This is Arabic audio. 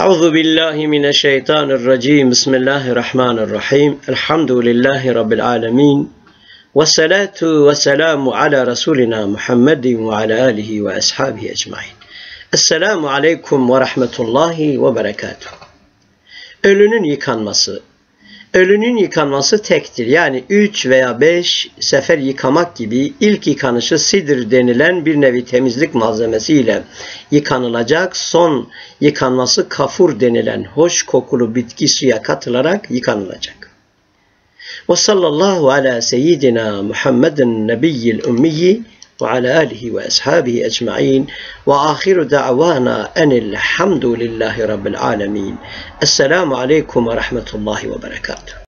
أعوذ بالله من الشيطان الرجيم بسم الله الرحمن الرحيم الحمد لله رب العالمين والصلاة والسلام على رسولنا محمد وعلى آله وأصحابه أجمعين Aleyküm ve Rahmetullahi ve Berekatuhu. Ölünün yıkanması. Ölünün yıkanması tektir. Yani üç veya beş sefer yıkamak gibi ilk yıkanışı sidir denilen bir nevi temizlik malzemesiyle yıkanılacak. Son yıkanması kafur denilen hoş kokulu bitki suya katılarak yıkanılacak. Ve sallallahu ala seyyidina Muhammedin nebiyyil ümmiyi وعلى آله وأصحابه أجمعين. وآخر دعوانا أن الحمد لله رب العالمين. السلام عليكم ورحمة الله وبركاته.